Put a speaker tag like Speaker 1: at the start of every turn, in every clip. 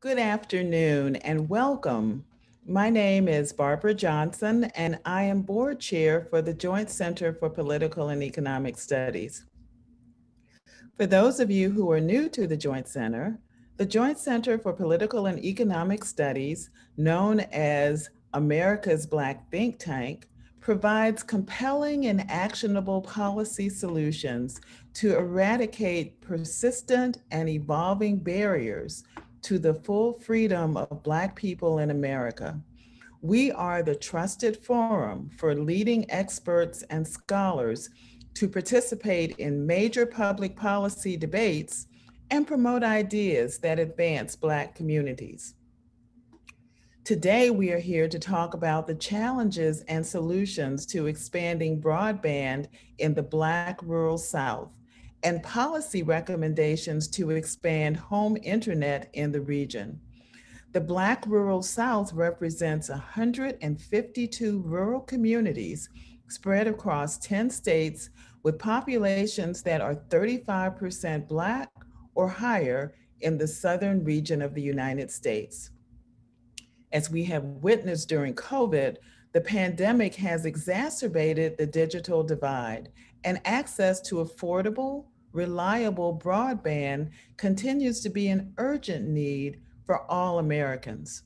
Speaker 1: Good afternoon and welcome. My name is Barbara Johnson, and I am board chair for the Joint Center for Political and Economic Studies. For those of you who are new to the Joint Center, the Joint Center for Political and Economic Studies, known as America's Black Think Tank, provides compelling and actionable policy solutions to eradicate persistent and evolving barriers to the full freedom of Black people in America. We are the trusted forum for leading experts and scholars to participate in major public policy debates and promote ideas that advance Black communities. Today, we are here to talk about the challenges and solutions to expanding broadband in the Black rural South and policy recommendations to expand home internet in the region. The Black Rural South represents 152 rural communities spread across 10 states with populations that are 35% Black or higher in the southern region of the United States. As we have witnessed during COVID, the pandemic has exacerbated the digital divide and access to affordable, reliable broadband continues to be an urgent need for all Americans.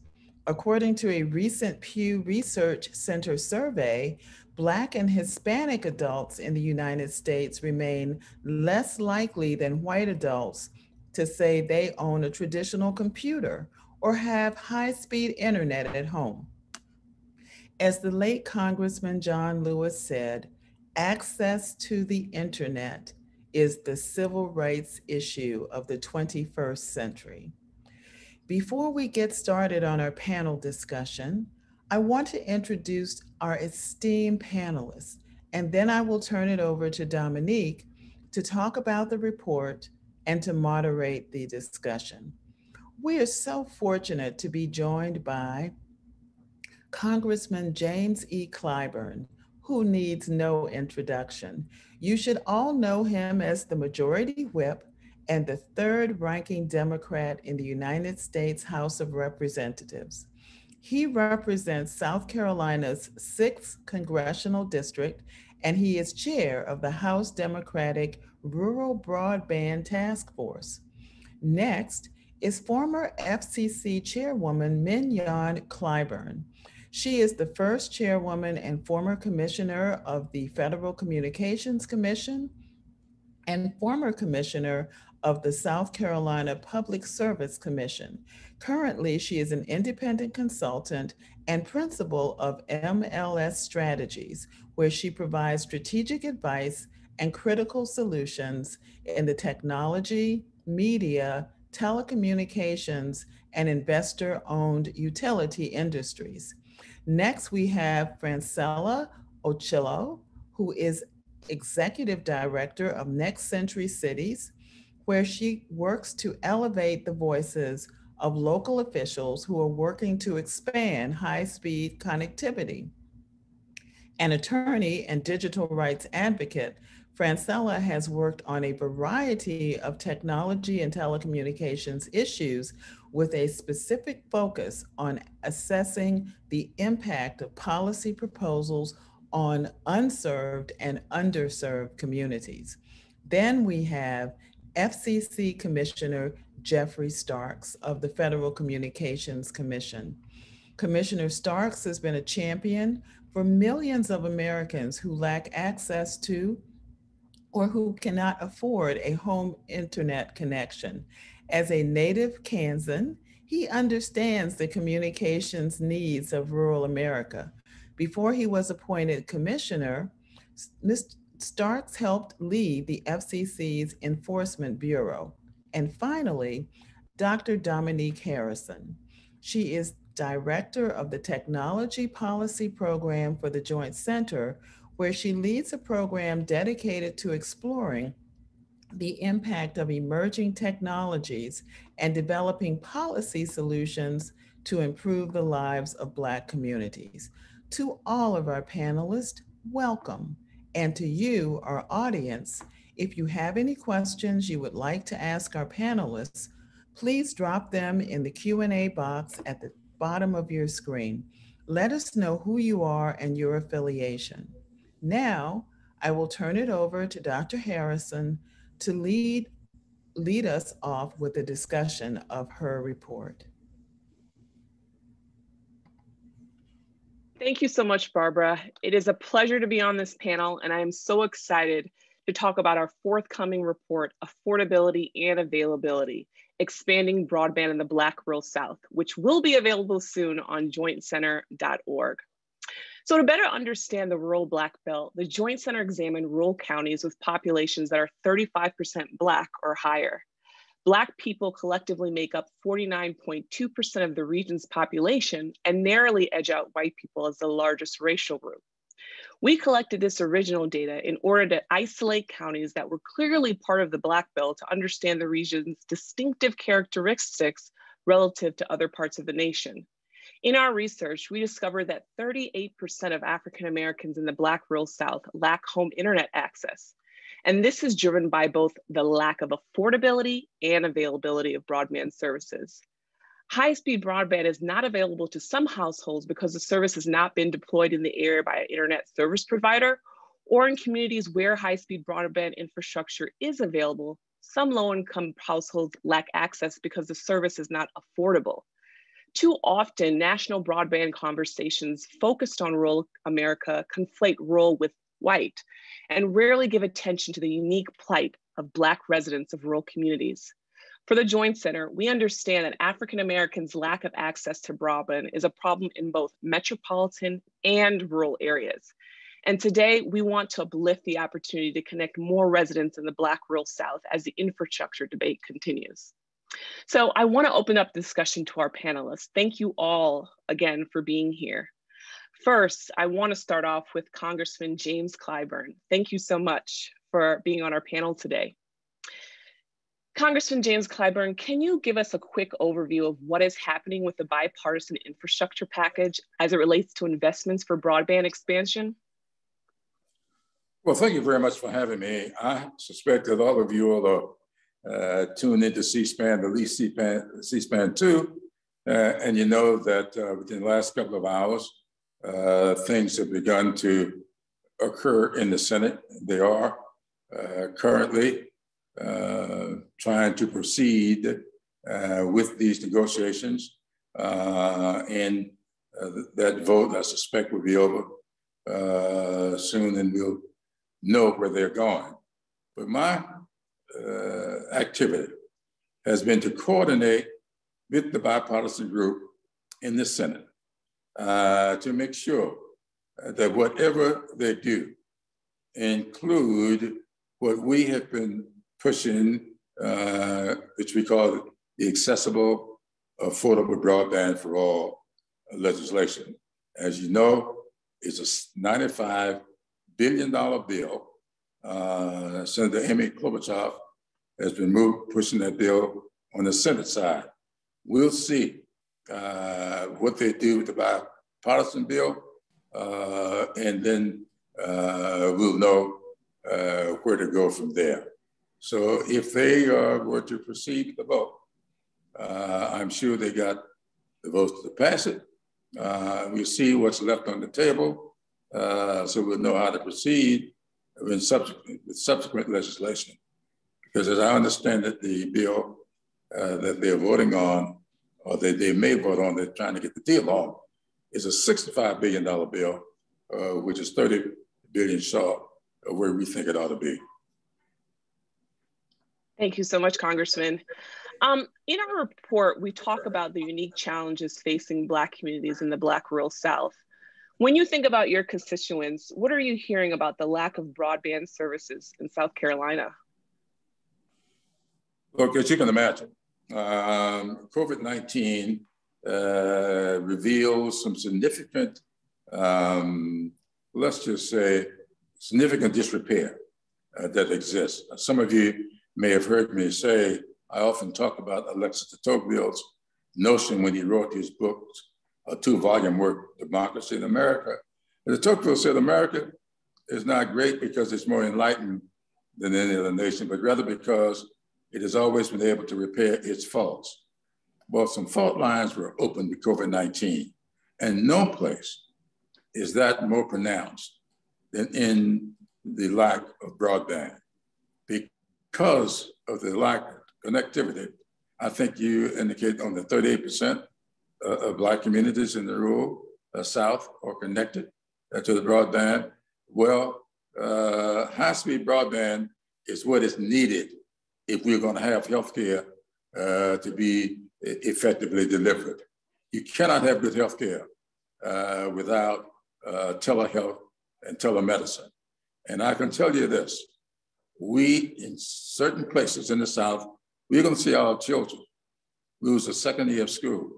Speaker 1: According to a recent Pew Research Center survey, Black and Hispanic adults in the United States remain less likely than white adults to say they own a traditional computer or have high speed internet at home. As the late Congressman John Lewis said, access to the internet is the civil rights issue of the 21st century. Before we get started on our panel discussion, I want to introduce our esteemed panelists, and then I will turn it over to Dominique to talk about the report and to moderate the discussion. We are so fortunate to be joined by Congressman James E. Clyburn, who needs no introduction. You should all know him as the Majority Whip and the third ranking Democrat in the United States House of Representatives. He represents South Carolina's 6th Congressional District, and he is chair of the House Democratic Rural Broadband Task Force. Next is former FCC Chairwoman Mignon Clyburn. She is the first chairwoman and former commissioner of the Federal Communications Commission and former commissioner of the South Carolina Public Service Commission. Currently, she is an independent consultant and principal of MLC Strategies, where she provides strategic advice and critical solutions in the technology, media, telecommunications, and investor owned utility industries. Next, we have Francella Ochillo, who is Executive Director of Next Century Cities, where she works to elevate the voices of local officials who are working to expand high speed connectivity. An attorney and digital rights advocate, Francella has worked on a variety of technology and telecommunications issues with a specific focus on assessing the impact of policy proposals on unserved and underserved communities. Then we have FCC Commissioner Geoffrey Starks of the Federal Communications Commission. Commissioner Starks has been a champion for millions of Americans who lack access to or who cannot afford a home internet connection as a native Kansan, he understands the communications needs of rural America. Before he was appointed commissioner, Mr. Starks helped lead the FCC's Enforcement Bureau. And finally, Dr. Dominique Harrison. She is director of the Technology Policy Program for the Joint Center, where she leads a program dedicated to exploring the impact of emerging technologies and developing policy solutions to improve the lives of Black communities. To all of our panelists, welcome. And to you, our audience, if you have any questions you would like to ask our panelists, please drop them in the Q&A box at the bottom of your screen. Let us know who you are and your affiliation. Now, I will turn it over to Dr. Harrison to lead, lead us off with a discussion of her report.
Speaker 2: Thank you so much, Barbara. It is a pleasure to be on this panel, and I am so excited to talk about our forthcoming report, Affordability and Availability, Expanding Broadband in the Black Rural South, which will be available soon on jointcenter.org. So to better understand the rural Black Belt, the Joint Center examined rural counties with populations that are 35% Black or higher. Black people collectively make up 49.2% of the region's population and narrowly edge out white people as the largest racial group. We collected this original data in order to isolate counties that were clearly part of the Black Belt to understand the region's distinctive characteristics relative to other parts of the nation. In our research, we discovered that 38% of African Americans in the Black rural South lack home internet access, and this is driven by both the lack of affordability and availability of broadband services. High-speed broadband is not available to some households because the service has not been deployed in the area by an internet service provider, or in communities where high-speed broadband infrastructure is available, some low-income households lack access because the service is not affordable. Too often, national broadband conversations focused on rural America conflate rural with white, and rarely give attention to the unique plight of Black residents of rural communities. For the Joint Center, we understand that African Americans' lack of access to broadband is a problem in both metropolitan and rural areas. And today, we want to uplift the opportunity to connect more residents in the Black rural South as the infrastructure debate continues. So I want to open up the discussion to our panelists. Thank you all again for being here. First, I want to start off with Congressman James Clyburn. Thank you so much for being on our panel today. Congressman James Clyburn, can you give us a quick overview of what is happening with the bipartisan infrastructure package as it relates to investments for broadband expansion?
Speaker 3: Well, thank you very much for having me. I suspect that all of you will uh, tune into C-SPAN, the least C-SPAN, C-SPAN 2, uh, and you know that uh, within the last couple of hours, uh, things have begun to occur in the Senate. They are uh, currently uh, trying to proceed with these negotiations. And that vote, I suspect, will be over soon and we'll know where they're going. But my activity has been to coordinate with the bipartisan group in the Senate uh, to make sure that whatever they do include what we have been pushing, uh, which we call the accessible, affordable broadband for all legislation. As you know, it's a $95 billion bill. Uh, Senator Amy Klobuchar has been moved, pushing that bill on the Senate side. We'll see uh, what they do with the bipartisan bill, uh, and then uh, we'll know uh, where to go from there. So if they were to proceed with the vote, I'm sure they got the votes to pass it. We'll see what's left on the table, so we'll know how to proceed with subsequent, subsequent legislation. Because as I understand it, the bill that they're voting on or that they may vote on, they're trying to get the deal on, is a $65 billion bill, uh, which is 30 billion short of where we think it ought to be.
Speaker 2: Thank you so much, Congressman. Um, in our report, we talk about the unique challenges facing Black communities in the Black rural South. When you think about your constituents, what are you hearing about the lack of broadband services in South Carolina?
Speaker 3: Look, as you can imagine, um, COVID 19 uh, reveals some significant, um, let's just say, significant disrepair uh, that exists. Some of you may have heard me say, I often talk about Alexis de Tocqueville's notion when he wrote his book, a two volume work, Democracy in America. And de Tocqueville said America is not great because it's more enlightened than any other nation, but rather because it has always been able to repair its faults. Well, some fault lines were opened with COVID-19 and no place is that more pronounced than in the lack of broadband. Because of the lack of connectivity, I think you indicate on the 38% uh, of Black communities in the rural uh, South are connected uh, to the broadband. Well, uh, high-speed broadband is what is needed if we're going to have healthcare uh, to be effectively delivered. You cannot have good healthcare uh, without uh, telehealth and telemedicine. And I can tell you this, we in certain places in the South, we're gonna see our children lose a second year of school.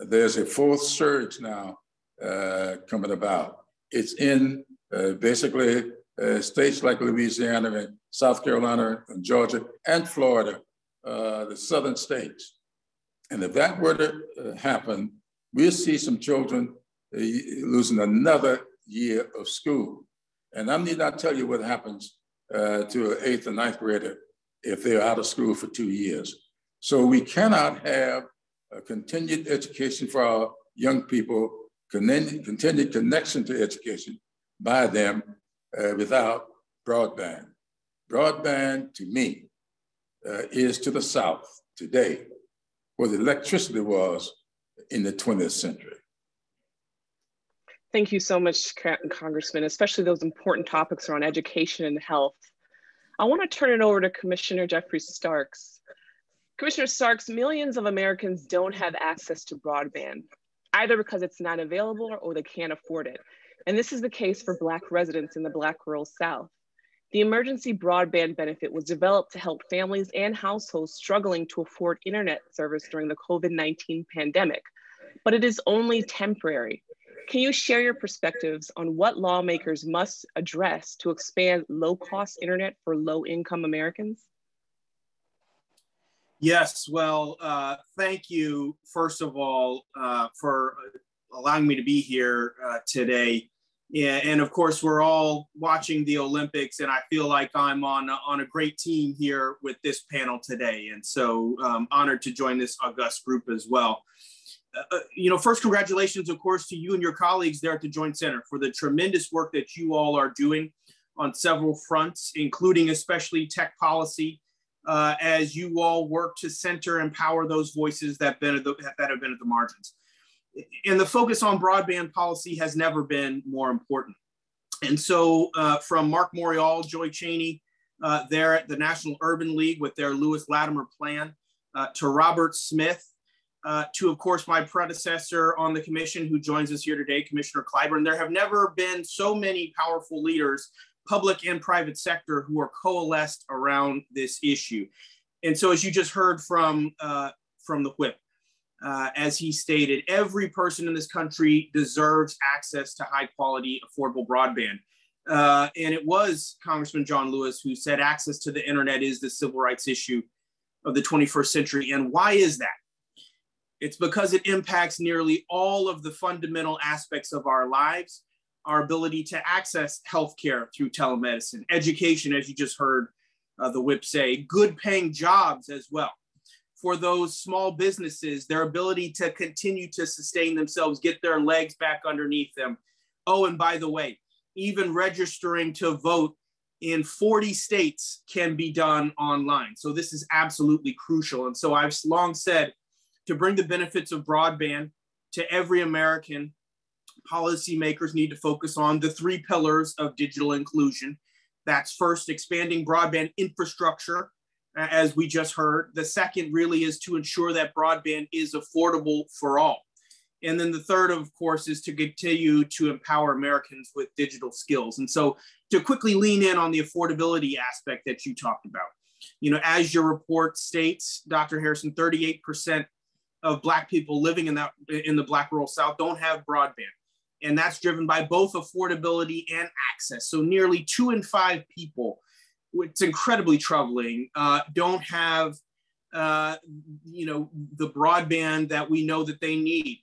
Speaker 3: There's a fourth surge now uh, coming about. It's in uh, basically uh, states like Louisiana and South Carolina and Georgia and Florida, uh, the southern states. And if that were to uh, happen, we'll see some children losing another year of school. And I need not tell you what happens to an eighth or ninth grader if they're out of school for two years. So we cannot have continued education for our young people, continued connection to education by them uh, without broadband. Broadband to me uh, is to the South today the electricity was in the 20th century.
Speaker 2: Thank you so much, Congressman, especially those important topics around education and health. I want to turn it over to Commissioner Geoffrey Starks. Commissioner Starks, millions of Americans don't have access to broadband, either because it's not available or they can't afford it. And this is the case for Black residents in the Black rural South. The emergency broadband benefit was developed to help families and households struggling to afford internet service during the COVID 19 pandemic, but it is only temporary. Can you share your perspectives on what lawmakers must address to expand low cost internet for low income Americans?
Speaker 4: Yes, well, uh, thank you, first of all, uh, for allowing me to be here uh, today. And of course, we're all watching the Olympics, and I feel like I'm on, on a great team here with this panel today. And so, um, honored to join this august group as well. Uh, uh, you know, first, congratulations, of course, to you and your colleagues there at the Joint Center for the tremendous work that you all are doing on several fronts, including especially tech policy, uh, as you all work to center and power those voices that, been the, that have been at the margins. And the focus on broadband policy has never been more important. And so, uh, from Marc Morial, Joi Chaney, uh, there at the National Urban League with their Lewis Latimer plan, uh, to Robert Smith, uh, to, of course, my predecessor on the commission who joins us here today, Commissioner Clyburn. There have never been so many powerful leaders, public and private sector, who are coalesced around this issue. And so, as you just heard from, uh, from the whip, uh, as he stated, every person in this country deserves access to high quality, affordable broadband. Uh, and it was Congressman John Lewis who said access to the internet is the civil rights issue of the 21st century. And why is that? It's because it impacts nearly all of the fundamental aspects of our lives, our ability to access healthcare through telemedicine, education, as you just heard uh, the whip say, good paying jobs as well. For those small businesses, their ability to continue to sustain themselves, get their legs back underneath them. Oh, and by the way, even registering to vote in 40 states can be done online. So this is absolutely crucial. And so I've long said to bring the benefits of broadband to every American, policymakers need to focus on the three pillars of digital inclusion. That's first, expanding broadband infrastructure, as we just heard. The second really is to ensure that broadband is affordable for all. And then the third, of course, is to continue to empower Americans with digital skills. And so to quickly lean in on the affordability aspect that you talked about. You know, as your report states, Dr. Harrison, 38% of Black people living in that in the Black rural South don't have broadband, and that's driven by both affordability and access. So nearly two in five people, it's incredibly troubling, uh, don't have uh, you know the broadband that we know that they need,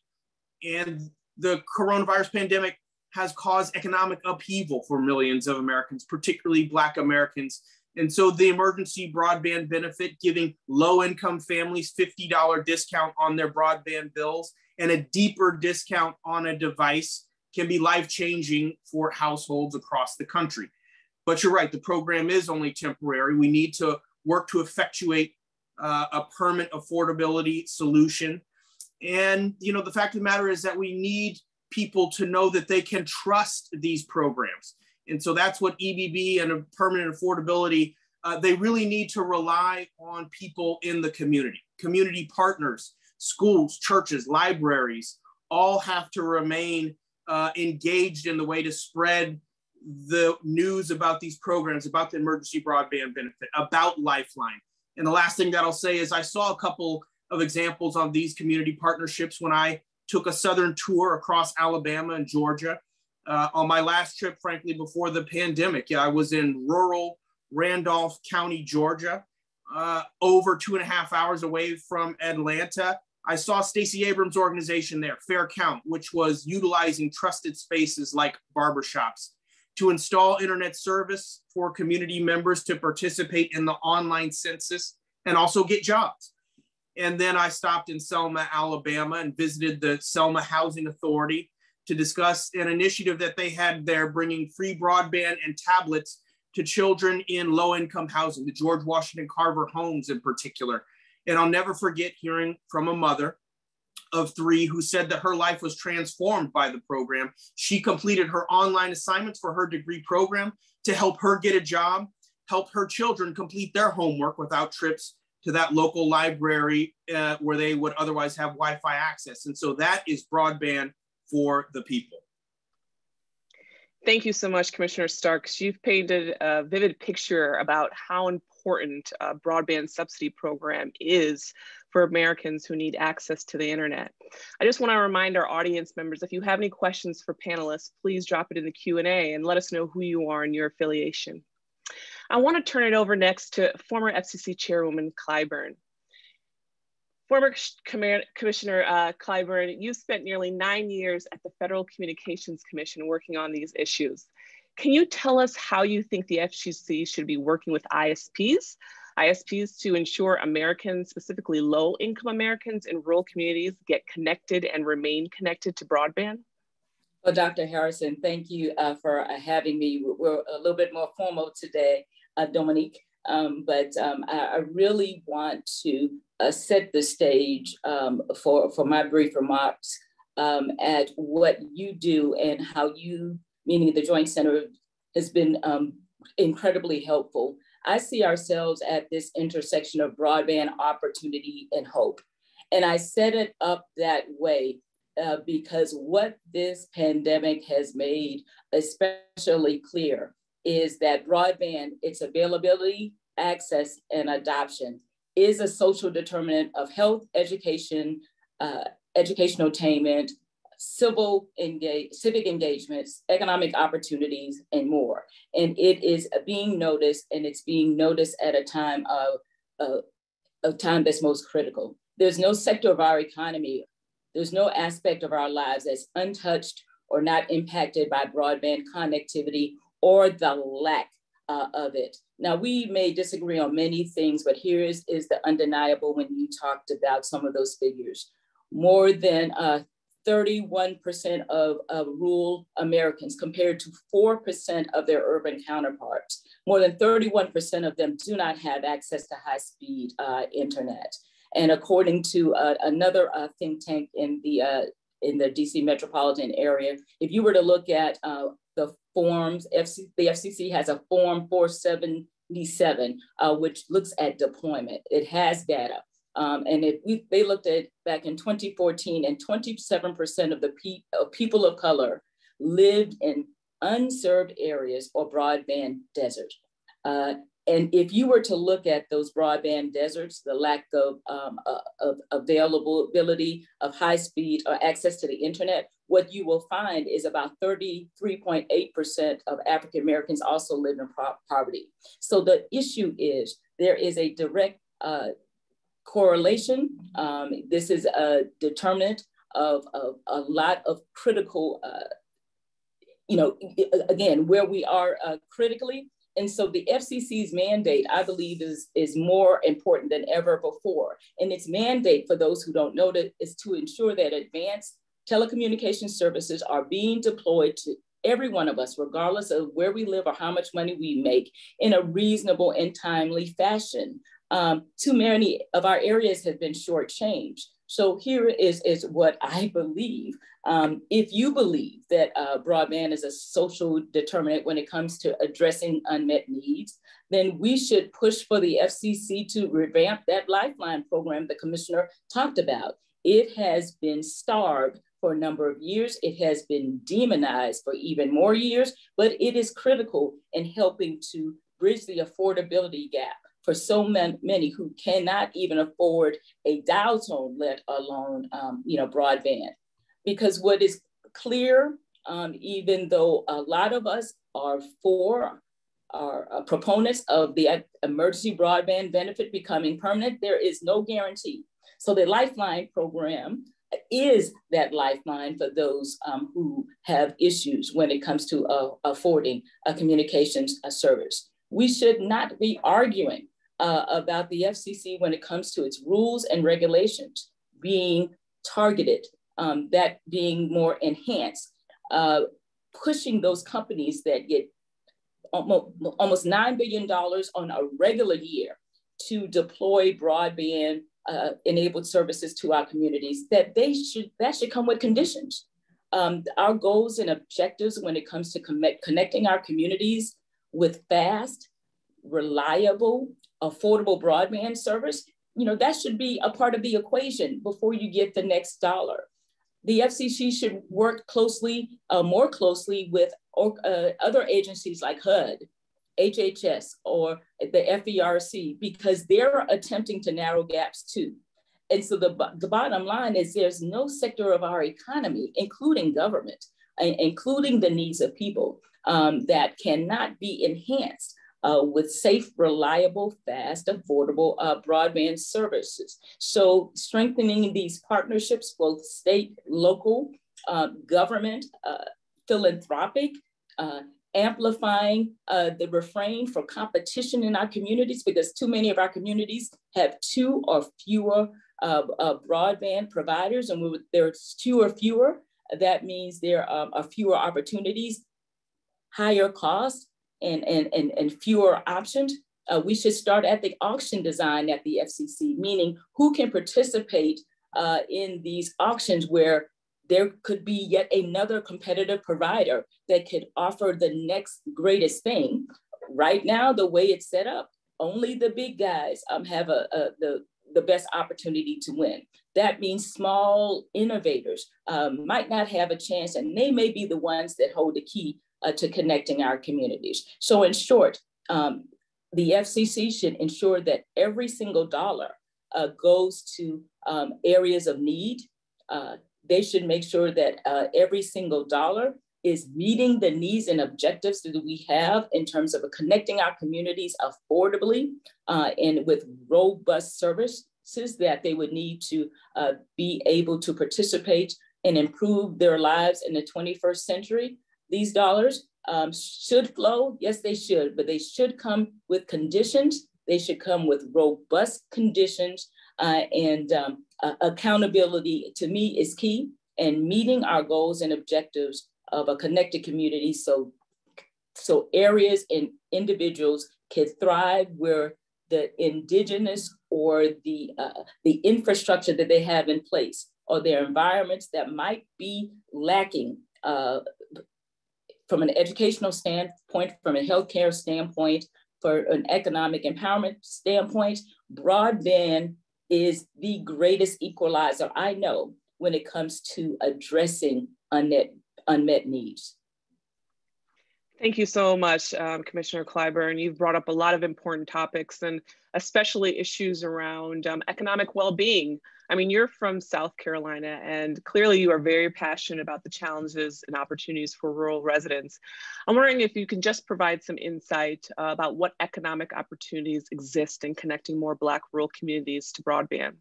Speaker 4: and the coronavirus pandemic has caused economic upheaval for millions of Americans, particularly Black Americans And so the emergency broadband benefit, giving low income families $50 discount on their broadband bills and a deeper discount on a device can be life changing for households across the country. But you're right, the program is only temporary. We need to work to effectuate uh, a permanent affordability solution. And you know, the fact of the matter is that we need people to know that they can trust these programs. And so that's what EBB and a permanent affordability, uh, they really need to rely on people in the community, community partners, schools, churches, libraries, all have to remain uh, engaged in the way to spread the news about these programs, about the emergency broadband benefit, about Lifeline. And the last thing that I'll say is I saw a couple of examples of these community partnerships when I took a southern tour across Alabama and Georgia. Uh, on my last trip, frankly, before the pandemic, yeah, I was in rural Randolph County, Georgia, uh, over two and a half hours away from Atlanta. I saw Stacey Abrams' organization there, Fair Count, which was utilizing trusted spaces like barbershops to install internet service for community members to participate in the online census and also get jobs. And then I stopped in Selma, Alabama, and visited the Selma Housing Authority to discuss an initiative that they had there bringing free broadband and tablets to children in low income housing, the George Washington Carver homes in particular. And I'll never forget hearing from a mother of three who said that her life was transformed by the program. She completed her online assignments for her degree program to help her get a job, help her children complete their homework without trips to that local library uh, where they would otherwise have Wi Fi access. And so that is broadband for the people.
Speaker 2: Thank you so much, Commissioner Starks. You've painted a vivid picture about how important a broadband subsidy program is for Americans who need access to the internet. I just want to remind our audience members, if you have any questions for panelists, please drop it in the Q&A and let us know who you are and your affiliation. I want to turn it over next to former FCC Chairwoman Clyburn. Former Commissioner uh, Clyburn, you spent nearly nine years at the Federal Communications Commission working on these issues. Can you tell us how you think the FCC should be working with ISPs, ISPs to ensure Americans, specifically low income Americans in rural communities, get connected and remain connected to broadband?
Speaker 5: Well, Dr. Harrison, thank you uh, for uh, having me. We're a little bit more formal today, uh, Dominique, um, but um, I, I, really want to uh, set the stage um, for, for my brief remarks um, at what you do and how you, meaning the Joint Center, has been um, incredibly helpful. I see ourselves at this intersection of broadband opportunity and hope. And I set it up that way uh, because what this pandemic has made especially clear is that broadband, its availability, access, and adoption is a social determinant of health, education, uh, educational attainment, civil engage, civic engagements, economic opportunities, and more. And it is being noticed, and it's being noticed at a time of, a time that's most critical. There's no sector of our economy there's no aspect of our lives that's untouched or not impacted by broadband connectivity or the lack uh, of it. Now, we may disagree on many things, but here is, is the undeniable when you talked about some of those figures. More than uh, 31% of, of rural Americans compared to 4% of their urban counterparts. More than 31% of them do not have access to high speed uh, internet. And according to uh, another uh, think tank in the uh, in the DC metropolitan area, if you were to look at uh, the forms, FC, the FCC has a form 477, uh, which looks at deployment. It has data. Um, and if we, they looked at back in 2014 and 27% of the pe of people of color lived in unserved areas or broadband deserts. Uh, and if you were to look at those broadband deserts, the lack of, um, uh, of availability of high speed or access to the internet, what you will find is about 33.8% of African Americans also live in poverty. So the issue is there is a direct uh, correlation. Um, this is a determinant of, of, a lot of critical, uh, you know, again, where we are uh, critically And so the FCC's mandate, I believe, is, is more important than ever before. And its mandate, for those who don't know it, is to ensure that advanced telecommunication services are being deployed to every one of us, regardless of where we live or how much money we make, in a reasonable and timely fashion. Um, too many of our areas have been shortchanged. So here is, is what I believe. Um, if you believe that uh, broadband is a social determinant when it comes to addressing unmet needs, then we should push for the FCC to revamp that Lifeline program the commissioner talked about. It has been starved for a number of years. It has been demonized for even more years, but it is critical in helping to bridge the affordability gap for so many who cannot even afford a dial tone, let alone um, you know broadband. Because what is clear, um, even though a lot of us are for are uh, proponents of the emergency broadband benefit becoming permanent, there is no guarantee. So the Lifeline program is that lifeline for those um, who have issues when it comes to uh, affording a communications service. We should not be arguing uh, about the FCC when it comes to its rules and regulations being targeted, um, that being more enhanced, uh, pushing those companies that get almost $9 billion on a regular year to deploy broadband uh, enabled services to our communities that they should that should come with conditions. Um, our goals and objectives when it comes to connect, connecting our communities with fast, reliable, affordable broadband service, you know that should be a part of the equation before you get the next dollar. The FCC should work closely, uh, more closely with uh, other agencies like HUD HHS or the FERC because they're attempting to narrow gaps too. And so the, the bottom line is there's no sector of our economy, including government, including the needs of people, um, that cannot be enhanced uh, with safe, reliable, fast, affordable uh, broadband services. So strengthening these partnerships, both state, local, uh, government, uh, philanthropic, uh, amplifying uh, the refrain for competition in our communities because too many of our communities have two or fewer broadband providers and we, there's two or fewer. That means there are fewer opportunities, higher costs, and, and, and, and fewer options. Uh, we should start at the auction design at the FCC, meaning who can participate uh, in these auctions where there could be yet another competitive provider that could offer the next greatest thing. Right now, the way it's set up, only the big guys um, have a, a, the, the best opportunity to win. That means small innovators um, might not have a chance, and they may be the ones that hold the key uh, to connecting our communities. So, in short, um, the FCC should ensure that every single dollar uh, goes to um, areas of need, uh, they should make sure that uh, every single dollar is meeting the needs and objectives that we have in terms of connecting our communities affordably uh, and with robust services that they would need to uh, be able to participate and improve their lives in the 21st century. These dollars um, should flow, yes, they should, but they should come with conditions. They should come with robust conditions uh, and um, uh, accountability to me is key and meeting our goals and objectives of a connected community so so areas and individuals can thrive where the indigenous or the uh, the infrastructure that they have in place or their environments that might be lacking uh, from an educational standpoint, from a healthcare standpoint, for an economic empowerment standpoint, broadband is the greatest equalizer I know when it comes to addressing unmet, unmet needs.
Speaker 2: Thank you so much, um, Commissioner Clyburn. You've brought up a lot of important topics and especially issues around um, economic well-being. I mean, you're from South Carolina and clearly you are very passionate about the challenges and opportunities for rural residents. I'm wondering if you can just provide some insight uh, about what economic opportunities exist in connecting more Black rural communities to broadband.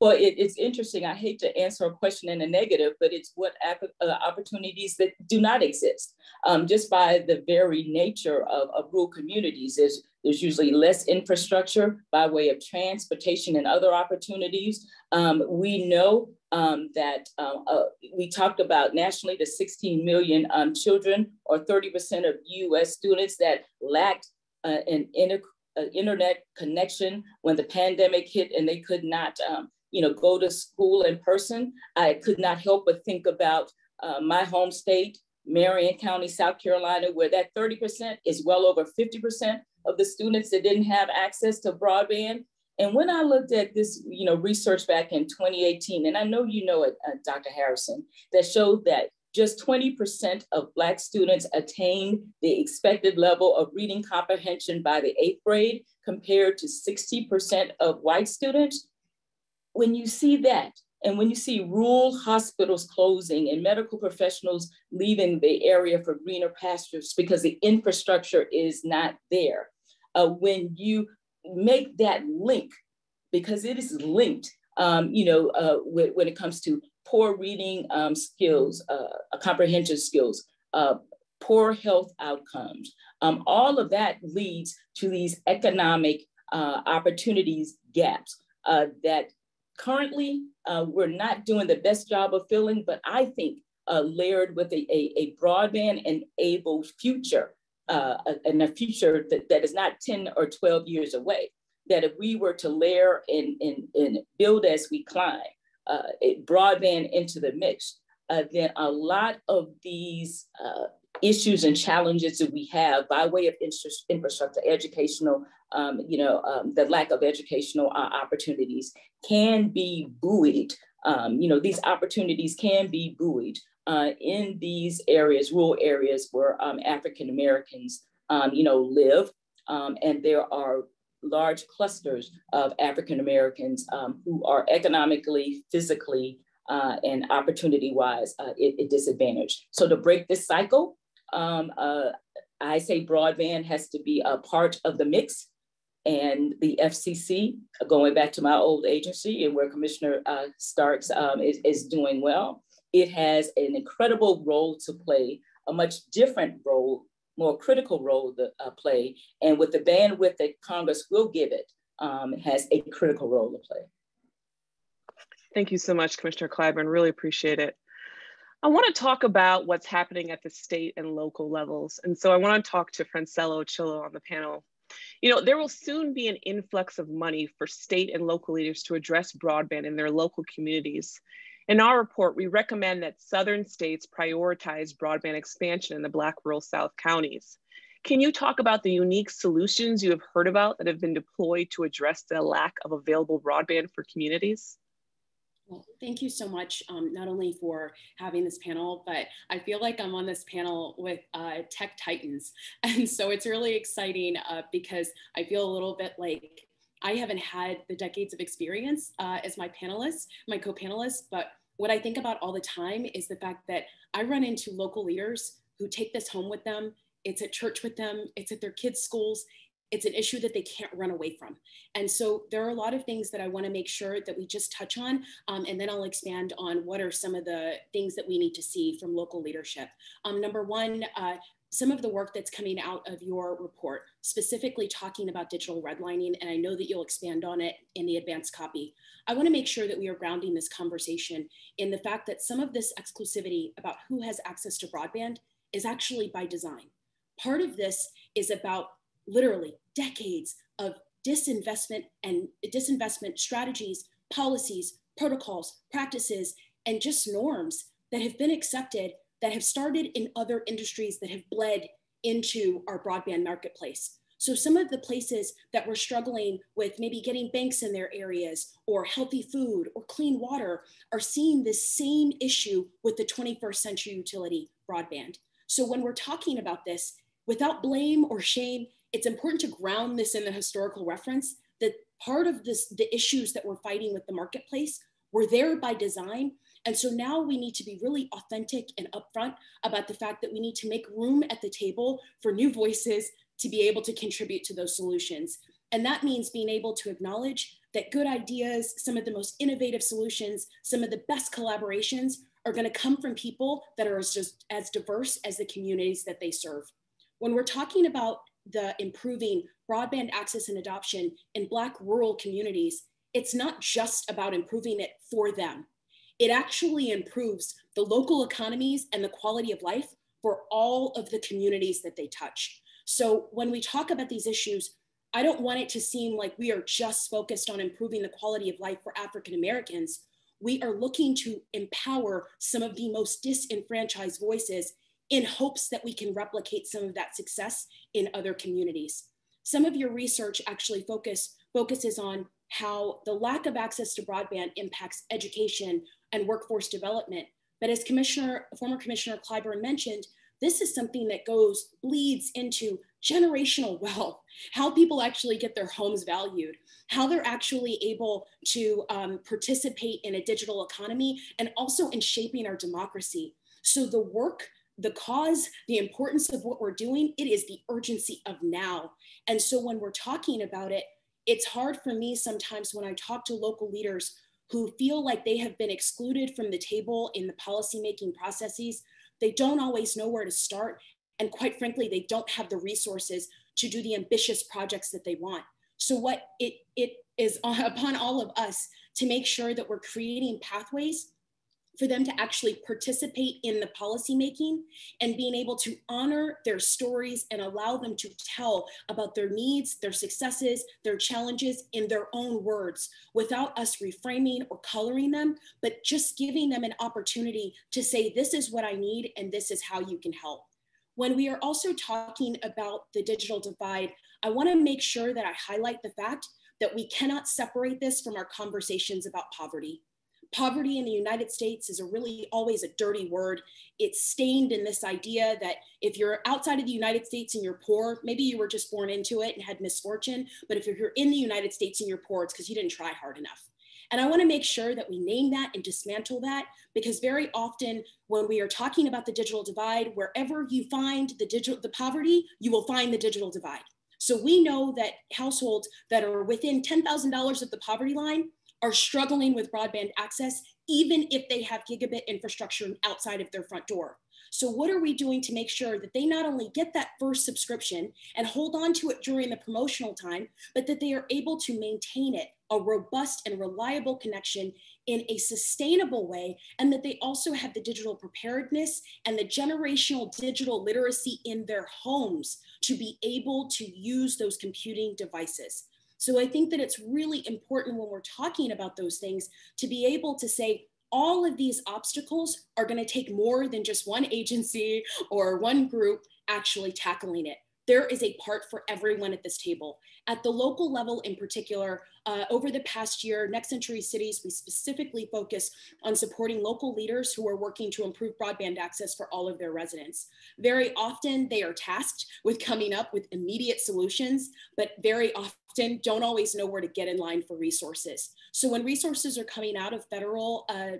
Speaker 5: Well, it, it's interesting. I hate to answer a question in a negative, but it's what uh, opportunities that do not exist. Um, just by the very nature of, of rural communities, there's, there's usually less infrastructure by way of transportation and other opportunities. Um, we know um, that uh, uh, we talked about nationally the 16 million um, children or 30% of US students that lacked uh, an inter- uh, internet connection when the pandemic hit and they could not um, you know, go to school in person, I could not help but think about uh, my home state, Marion County, South Carolina, where that 30% is well over 50% of the students that didn't have access to broadband. And when I looked at this, you know, research back in 2018, and I know you know it, uh, Dr. Harrison, that showed that just 20% of Black students attained the expected level of reading comprehension by the eighth grade, compared to 60% of white students when you see that, and when you see rural hospitals closing and medical professionals leaving the area for greener pastures because the infrastructure is not there, uh, when you make that link, because it is linked, um, you know, uh, when, when, it comes to poor reading um, skills, uh, comprehension skills, uh, poor health outcomes, um, all of that leads to these economic uh, opportunities gaps uh, that currently uh, we're not doing the best job of filling, but I think uh, layered with a, a, a broadband enabled future uh, and a future that, that is not 10 or 12 years away, that if we were to layer and, and, and build as we climb uh, broadband into the mix, uh, then a lot of these uh, issues and challenges that we have by way of infrastructure, educational, um, you know, um, the lack of educational uh, opportunities can be buoyed. Um, you know, these opportunities can be buoyed uh, in these areas, rural areas where um, African Americans, um, you know, live. Um, and there are large clusters of African Americans who are economically, physically, uh, and opportunity wise uh, it, it disadvantaged. So to break this cycle, um, uh, I say broadband has to be a part of the mix. And the FCC, going back to my old agency and where Commissioner uh, Starks um, is, is doing well, it has an incredible role to play, a much different role, more critical role to uh, play. And with the bandwidth that Congress will give it, um, has a critical role to play.
Speaker 2: Thank you so much, Commissioner Clyburn. Really appreciate it. I want to talk about what's happening at the state and local levels. And so I want to talk to Francella Ochillo on the panel. You know, there will soon be an influx of money for state and local leaders to address broadband in their local communities. In our report, we recommend that Southern states prioritize broadband expansion in the Black rural South counties. Can you talk about the unique solutions you have heard about that have been deployed to address the lack of available broadband for communities?
Speaker 6: Well, thank you so much, um, not only for having this panel, but I feel like I'm on this panel with uh, tech titans. And so it's really exciting uh, because I feel a little bit like I haven't had the decades of experience uh, as my panelists, my co-panelists, but what I think about all the time is the fact that I run into local leaders who take this home with them. It's at church with them, it's at their kids' schools, it's an issue that they can't run away from. And so there are a lot of things that I want to make sure that we just touch on, um, and then I'll expand on what are some of the things that we need to see from local leadership. Um, number one, uh, some of the work that's coming out of your report, specifically talking about digital redlining, and I know that you'll expand on it in the advanced copy. I want to make sure that we are grounding this conversation in the fact that some of this exclusivity about who has access to broadband is actually by design. Part of this is about literally decades of disinvestment and disinvestment strategies, policies, protocols, practices, and just norms that have been accepted that have started in other industries that have bled into our broadband marketplace. So some of the places that were struggling with maybe getting banks in their areas or healthy food or clean water are seeing this same issue with the 21st century utility broadband. So when we're talking about this, without blame or shame, it's important to ground this in the historical reference that part of this, the issues that we're fighting with the marketplace were there by design. And so now we need to be really authentic and upfront about the fact that we need to make room at the table for new voices to be able to contribute to those solutions. And that means being able to acknowledge that good ideas, some of the most innovative solutions, some of the best collaborations are going to come from people that are just as diverse as the communities that they serve. When we're talking about the improving broadband access and adoption in Black rural communities, it's not just about improving it for them. It actually improves the local economies and the quality of life for all of the communities that they touch. So when we talk about these issues, I don't want it to seem like we are just focused on improving the quality of life for African Americans. We are looking to empower some of the most disenfranchised voices in hopes that we can replicate some of that success in other communities. Some of your research actually focus, focuses on how the lack of access to broadband impacts education and workforce development. But as Commissioner, former Commissioner Clyburn mentioned, this is something that goes, bleeds into generational wealth, how people actually get their homes valued, how they're actually able to um, participate in a digital economy, and also in shaping our democracy. So the work, the cause, the importance of what we're doing, it is the urgency of now. And so when we're talking about it, it's hard for me sometimes when I talk to local leaders who feel like they have been excluded from the table in the policymaking processes. They don't always know where to start. And quite frankly, they don't have the resources to do the ambitious projects that they want. So what it, it is upon all of us to make sure that we're creating pathways for them to actually participate in the policymaking and being able to honor their stories and allow them to tell about their needs, their successes, their challenges in their own words without us reframing or coloring them, but just giving them an opportunity to say, this is what I need and this is how you can help. When we are also talking about the digital divide, I wanna make sure that I highlight the fact that we cannot separate this from our conversations about poverty poverty in the United States is a really always a dirty word. It's stained in this idea that if you're outside of the United States and you're poor, maybe you were just born into it and had misfortune. But if you're in the United States and you're poor, it's because you didn't try hard enough. And I want to make sure that we name that and dismantle that because very often when we are talking about the digital divide, wherever you find the digital the poverty, you will find the digital divide. So we know that households that are within $10,000 of the poverty line are struggling with broadband access, even if they have gigabit infrastructure outside of their front door. So what are we doing to make sure that they not only get that first subscription and hold on to it during the promotional time, but that they are able to maintain it, a robust and reliable connection in a sustainable way, and that they also have the digital preparedness and the generational digital literacy in their homes to be able to use those computing devices. So I think that it's really important when we're talking about those things to be able to say, all of these obstacles are going to take more than just one agency or one group actually tackling it. There is a part for everyone at this table. At the local level in particular, uh, over the past year, Next Century Cities, we specifically focus on supporting local leaders who are working to improve broadband access for all of their residents. Very often they are tasked with coming up with immediate solutions, but very often don't always know where to get in line for resources. So when resources are coming out of federal, uh,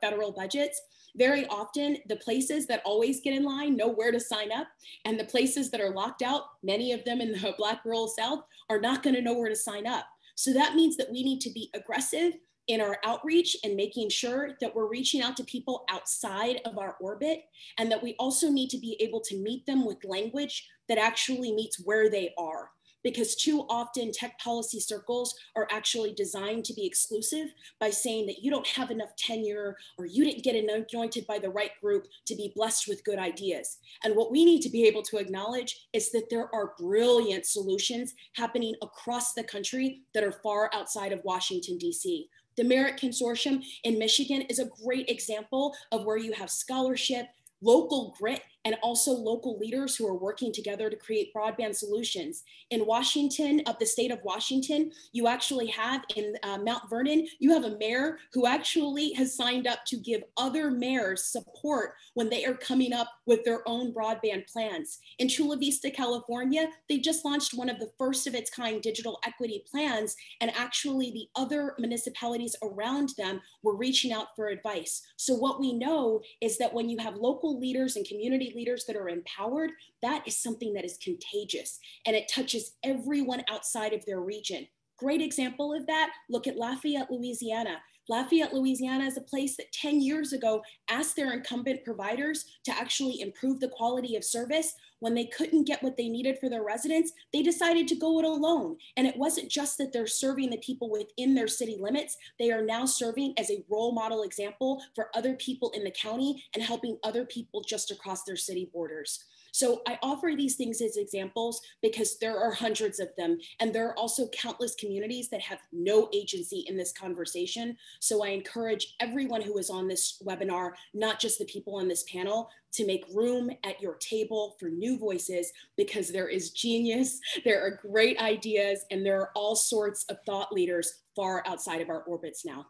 Speaker 6: federal budgets, very often the places that always get in line know where to sign up and the places that are locked out many of them in the black rural south are not going to know where to sign up. So that means that we need to be aggressive in our outreach and making sure that we're reaching out to people outside of our orbit and that we also need to be able to meet them with language that actually meets where they are because too often tech policy circles are actually designed to be exclusive by saying that you don't have enough tenure or you didn't get anointed by the right group to be blessed with good ideas. And what we need to be able to acknowledge is that there are brilliant solutions happening across the country that are far outside of Washington, DC. The Merit Consortium in Michigan is a great example of where you have scholarship, local grit, and also local leaders who are working together to create broadband solutions. In Washington, of the state of Washington, you actually have in uh, Mount Vernon, you have a mayor who actually has signed up to give other mayors support when they are coming up with their own broadband plans. In Chula Vista, California, they just launched one of the first of its kind digital equity plans, and actually the other municipalities around them were reaching out for advice. So what we know is that when you have local leaders and community leaders that are empowered, that is something that is contagious and it touches everyone outside of their region. Great example of that, look at Lafayette, Louisiana. Lafayette, Louisiana is a place that 10 years ago asked their incumbent providers to actually improve the quality of service. When they couldn't get what they needed for their residents, they decided to go it alone. And it wasn't just that they're serving the people within their city limits, they are now serving as a role model example for other people in the county and helping other people just across their city borders. So I offer these things as examples because there are hundreds of them. And there are also countless communities that have no agency in this conversation. So I encourage everyone who is on this webinar, not just the people on this panel, to make room at your table for new voices because there is genius, there are great ideas, and there are all sorts of thought leaders far outside of our orbits now.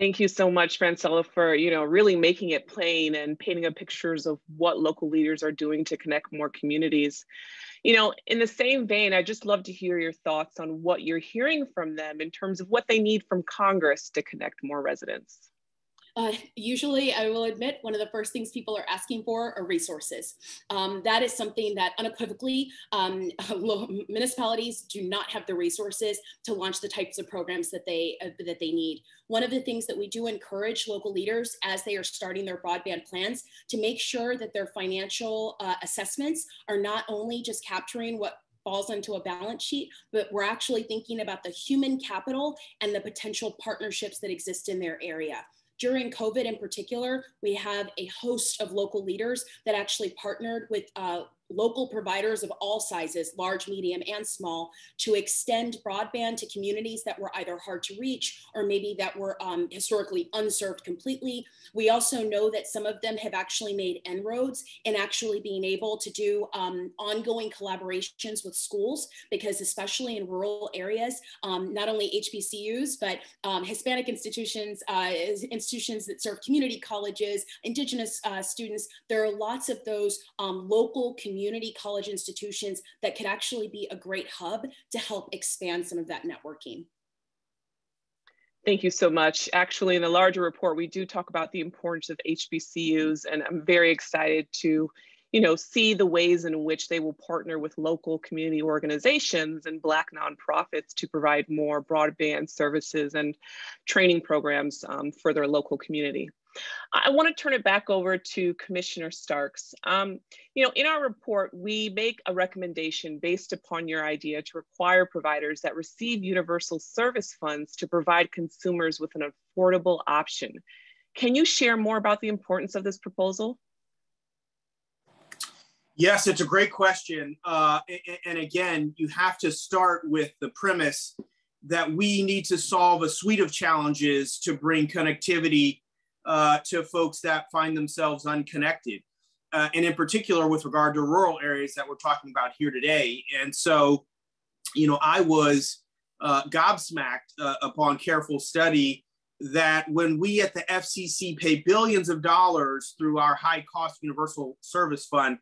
Speaker 2: Thank you so much, Francella, for you know really making it plain and painting a pictures of what local leaders are doing to connect more communities. You know, in the same vein, I'd just love to hear your thoughts on what you're hearing from them in terms of what they need from Congress to connect more residents.
Speaker 6: Uh, usually, I will admit, one of the first things people are asking for are resources. Um, that is something that unequivocally um, municipalities do not have the resources to launch the types of programs that they uh, that they need. One of the things that we do encourage local leaders as they are starting their broadband plans to make sure that their financial uh, assessments are not only just capturing what falls into a balance sheet, but we're actually thinking about the human capital and the potential partnerships that exist in their area. During COVID in particular, we have a host of local leaders that actually partnered with uh, local providers of all sizes, large, medium, and small, to extend broadband to communities that were either hard to reach or maybe that were um, historically unserved completely. We also know that some of them have actually made inroads in actually being able to do um, ongoing collaborations with schools, because especially in rural areas, um, not only HBCUs, but um, Hispanic institutions, uh, institutions that serve community colleges, indigenous uh, students, there are lots of those um, local community community college institutions that could actually be a great hub to help expand some of that networking.
Speaker 2: Thank you so much. Actually, in the larger report, we do talk about the importance of HBCUs, and I'm very excited to you know, see the ways in which they will partner with local community organizations and Black nonprofits to provide more broadband services and training programs um, for their local community. I want to turn it back over to Commissioner Starks. Um, you know, in our report, we make a recommendation based upon your idea to require providers that receive universal service funds to provide consumers with an affordable option. Can you share more about the importance of this proposal?
Speaker 4: Yes, it's a great question. Uh, and again, you have to start with the premise that we need to solve a suite of challenges to bring connectivity uh, to folks that find themselves unconnected. Uh, and in particular, with regard to rural areas that we're talking about here today. And so, you know, I was uh, gobsmacked uh, upon careful study that when we at the FCC pay billions of dollars through our high cost universal service fund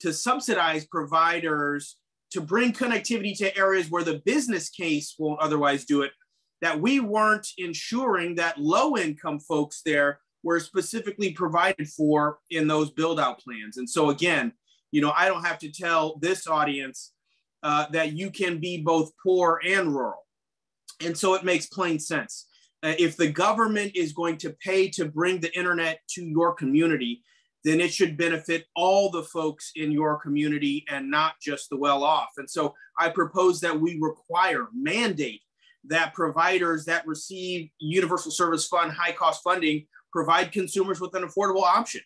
Speaker 4: to subsidize providers to bring connectivity to areas where the business case won't otherwise do it, that we weren't ensuring that low income folks there were specifically provided for in those build out plans. And so, again, you know, I don't have to tell this audience uh, that you can be both poor and rural. And so it makes plain sense. Uh, if the government is going to pay to bring the internet to your community, then it should benefit all the folks in your community and not just the well off. And so I propose that we require, mandate that providers that receive Universal Service Fund high cost funding provide consumers with an affordable option.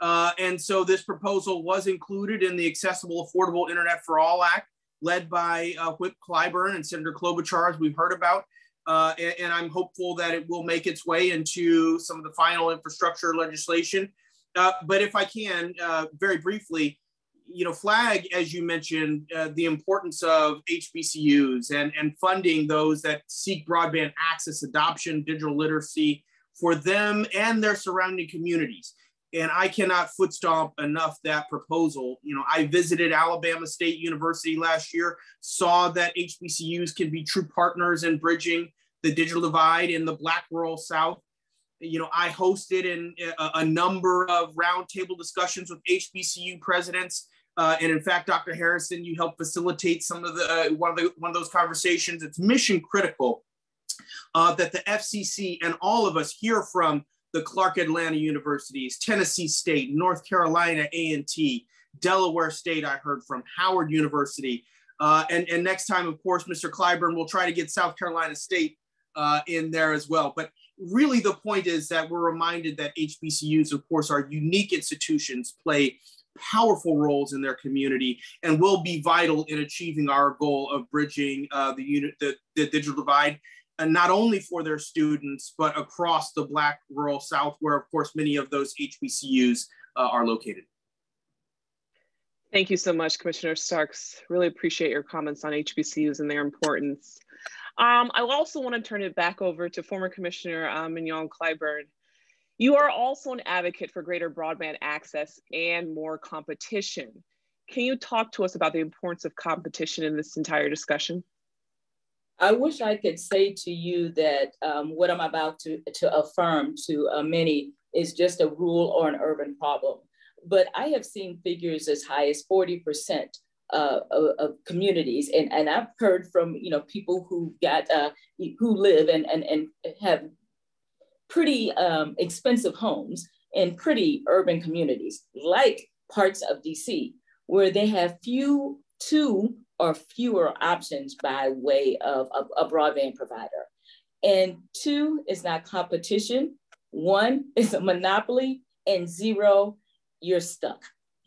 Speaker 4: Uh, and so this proposal was included in the Accessible Affordable Internet for All Act, led by uh, Whip Clyburn and Senator Klobuchar, as we've heard about. Uh, and, and, I'm hopeful that it will make its way into some of the final infrastructure legislation. Uh, but if I can, uh, very briefly, you know, flag, as you mentioned, uh, the importance of HBCUs and, and funding those that seek broadband access, adoption, digital literacy for them and their surrounding communities. And I cannot footstomp enough that proposal. You know, I visited Alabama State University last year, saw that HBCUs can be true partners in bridging the digital divide in the Black rural South you know, I hosted in a, a number of roundtable discussions with HBCU presidents Uh, and in fact, Dr. Harrison, you helped facilitate some of the uh, one of the one of those conversations. It's mission critical uh, that the FCC and all of us hear from the Clark Atlanta universities, Tennessee State, North Carolina A&T, Delaware State. I heard from Howard University, uh, and and next time, of course, Mr. Clyburn will try to get South Carolina State uh, in there as well. But really, the point is that we're reminded that HBCUs, of course, are unique institutions, play powerful roles in their community and will be vital in achieving our goal of bridging uh, the, unit, the, the digital divide and not only for their students, but across the Black rural South, where of course many of those HBCUs uh, are located.
Speaker 2: Thank you so much, Commissioner Starks. Really appreciate your comments on HBCUs and their importance. Um, I also want to turn it back over to former Commissioner um, Mignon Clyburn. You are also an advocate for greater broadband access and more competition. Can you talk to us about the importance of competition in this entire discussion?
Speaker 5: I wish I could say to you that um, what I'm about to, to affirm to uh, many is just a rural or an urban problem. But I have seen figures as high as 40% uh, of, of, communities. And, and I've heard from, you know, people who got, uh, who live and, and, and have pretty um, expensive homes in pretty urban communities, like parts of DC, where they have few, two or fewer options by way of a, a broadband provider. And two is not competition. One is a monopoly, and zero, you're stuck.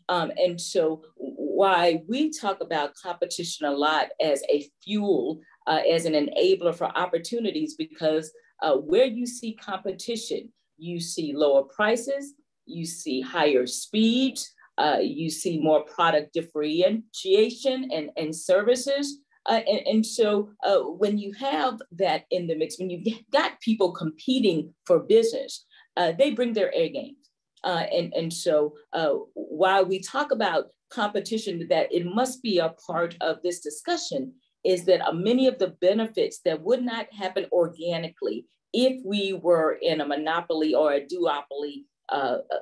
Speaker 5: Um, and so, why we talk about competition a lot as a fuel, uh, as an enabler for opportunities, because uh, where you see competition, you see lower prices, you see higher speeds, uh, you see more product differentiation and, and services. Uh, and, and, so uh, when you have that in the mix, when you've got people competing for business, uh, they bring their A games. Uh, and, and so uh, while we talk about competition, that it must be a part of this discussion, is that many of the benefits that would not happen organically if we were in a monopoly or a duopoly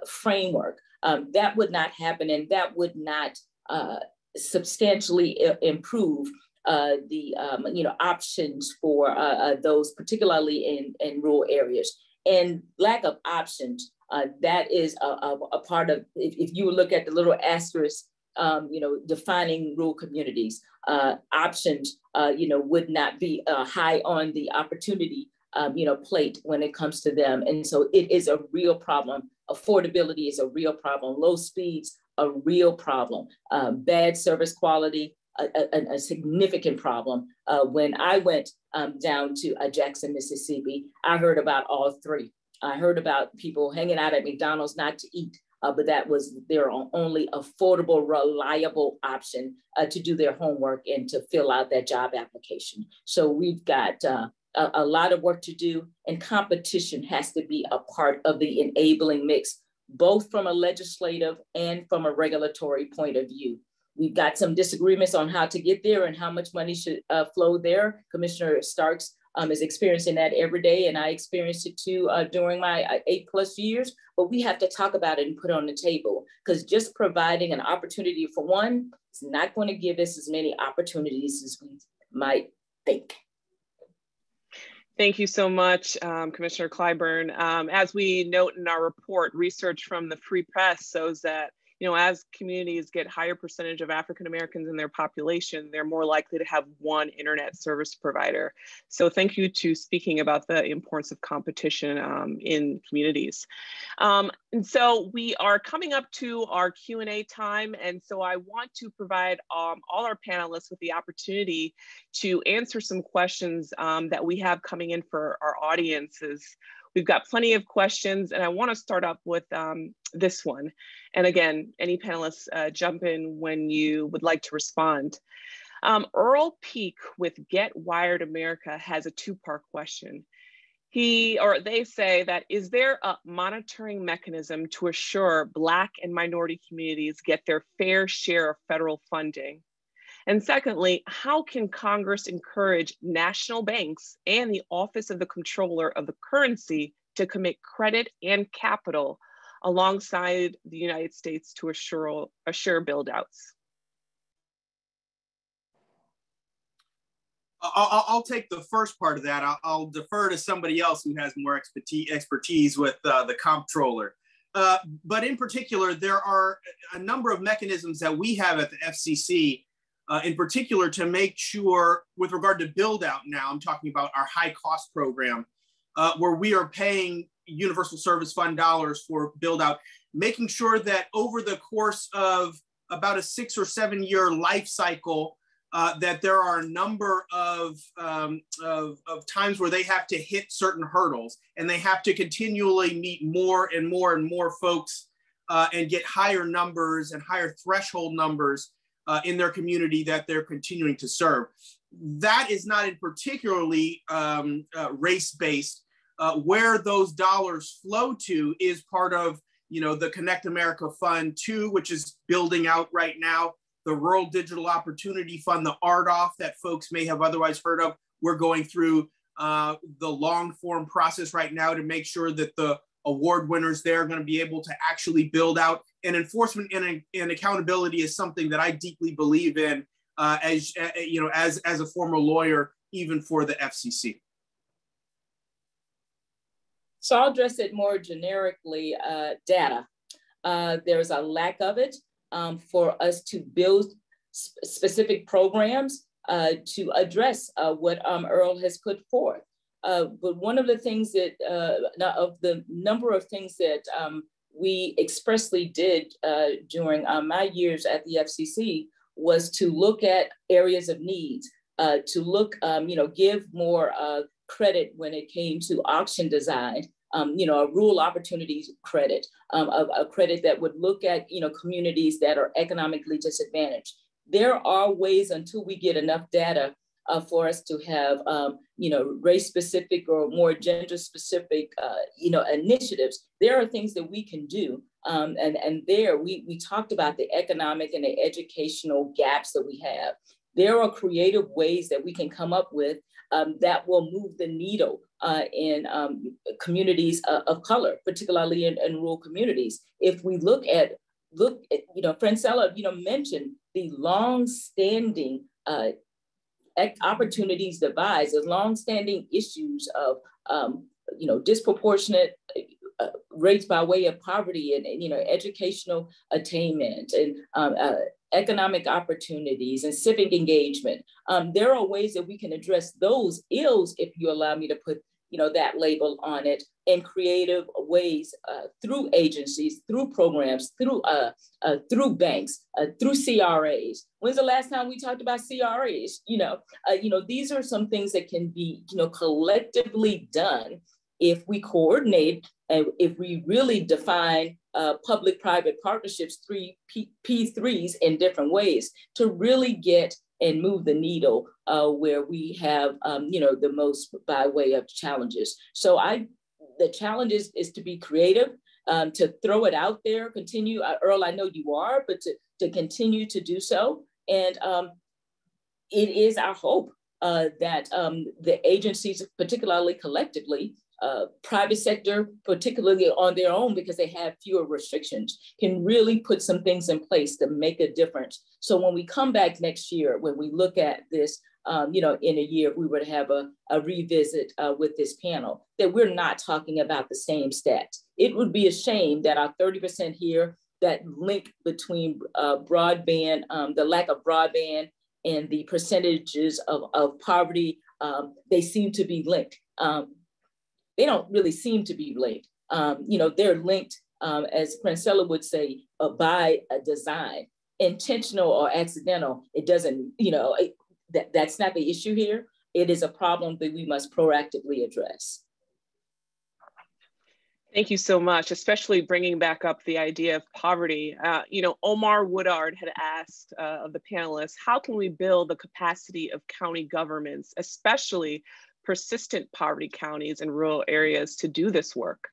Speaker 5: framework um, that would not happen and that would not uh, substantially improve uh, the um, you know options for uh, uh, those particularly in, in rural areas. And lack of options uh, that is a, a, a part of if, if, you look at the little asterisk um, you know defining rural communities uh, options you know would not be high on the opportunity um, you know plate when it comes to them. And so it is a real problem. Affordability is a real problem, low speeds, a real problem, um, bad service quality, a, a, a significant problem. Uh, when I went um, down to uh, Jackson, Mississippi, I heard about all three. I heard about people hanging out at McDonald's not to eat, uh, but that was their only affordable, reliable option uh, to do their homework and to fill out that job application. So we've got uh, a, a lot of work to do, and competition has to be a part of the enabling mix, both from a legislative and from a regulatory point of view. We've got some disagreements on how to get there and how much money should uh, flow there. Commissioner Starks um, is experiencing that every day, and I experienced it too uh, during my uh, eight plus years. But we have to talk about it and put it on the table because just providing an opportunity for one is not going to give us as many opportunities as we might think.
Speaker 2: Thank you so much, um, Commissioner Clyburn. Um, as we note in our report, research from the Free Press shows that you know, as communities get higher percentage of African Americans in their population, they're more likely to have one internet service provider. So thank you to speaking about the importance of competition um, in communities. Um, and so we are coming up to our Q&A time. And so I want to provide um, all our panelists with the opportunity to answer some questions um, that we have coming in for our audiences. We've got plenty of questions and I wanna start up with um, this one. And again, any panelists uh, jump in when you would like to respond. Um, Earl Peak with Get Wired America has a two-part question. He or they say that is there a monitoring mechanism to assure Black and minority communities get their fair share of federal funding? And secondly, how can Congress encourage national banks and the Office of the Comptroller of the Currency to commit credit and capital alongside the United States to assure, assure build outs?
Speaker 4: I'll, I'll, take the first part of that. I'll, I'll, defer to somebody else who has more expertise, expertise with uh, the comptroller. Uh, but in particular, there are a number of mechanisms that we have at the FCC, uh, in particular, to make sure, with regard to build out now, I'm talking about our high cost program, uh, where we are paying Universal Service Fund dollars for build out, making sure that over the course of about a six or seven year life cycle, uh, that there are a number of, um, of, of, times where they have to hit certain hurdles and they have to continually meet more and more and more folks uh, and get higher numbers and higher threshold numbers uh, in their community that they're continuing to serve. That is not in particularly um, uh, race-based. Uh, where those dollars flow to is part of you know the Connect America Fund too, which is building out right now the Rural Digital Opportunity Fund, the RDOF that folks may have otherwise heard of. We're going through uh, the long form process right now to make sure that the award winners there are going to be able to actually build out. And enforcement and, and accountability is something that I deeply believe in uh, as uh, you know as as a former lawyer, even for the FCC.
Speaker 5: So I'll address it more generically. Uh, data. Uh, there's a lack of it um, for us to build sp specific programs uh, to address uh, what um, Earl has put forth. Uh, but one of the things that, uh, of the number of things that um, we expressly did uh, during uh, my years at the FCC was to look at areas of needs, to look, um, you know, give more credit when it came to auction design um, you know, a rural opportunities credit, um, a, a, credit that would look at, you know, communities that are economically disadvantaged. There are ways until we get enough data uh, for us to have, um, you know, race specific or more gender specific, uh, you know, initiatives. There are things that we can do. Um, and, and there we, we talked about the economic and the educational gaps that we have. There are creative ways that we can come up with um, that will move the needle uh, in um, communities uh, of color, particularly in, in, rural communities. If we look at, look at, you know, Francella, you know, mentioned the long-standing uh, opportunities devised as long-standing issues of, um, you know, disproportionate uh, rates by way of poverty and, and, you know educational attainment and um, uh, economic opportunities and civic engagement. Um, there are ways that we can address those ills, if you allow me to put you know, that label on it in creative ways uh, through agencies, through programs, through uh, uh, through banks, uh, through CRAs. When's the last time we talked about CRAs? You know, uh, you know, these are some things that can be, you know, collectively done if we coordinate and if we really define uh, public-private partnerships, three P- P3s in different ways to really get and move the needle uh, where we have, um, you know, the most by way of challenges. So I, the challenge is, is to be creative, um, to throw it out there, continue. Uh, Earl, I know you are, but to, to continue to do so. And um, it is our hope uh, that um, the agencies, particularly collectively, uh, private sector, particularly on their own because they have fewer restrictions, can really put some things in place to make a difference. So when we come back next year, when we look at this, um, you know, in a year, if we were to have a, a revisit uh, with this panel, that we're not talking about the same stats. It would be a shame that our 30% here, that link between uh, broadband, um, the lack of broadband and the percentages of, of poverty, um, they seem to be linked. Um, they don't really seem to be linked. Um, you know, they're linked, um, as Francella would say, uh, by a design, intentional or accidental. It doesn't, you know, it, that, that's not the issue here. It is a problem that we must proactively address.
Speaker 2: Thank you so much, especially bringing back up the idea of poverty. Uh, you know, Omar Woodard had asked uh, of the panelists, how can we build the capacity of county governments, especially persistent poverty counties and rural areas to do this work?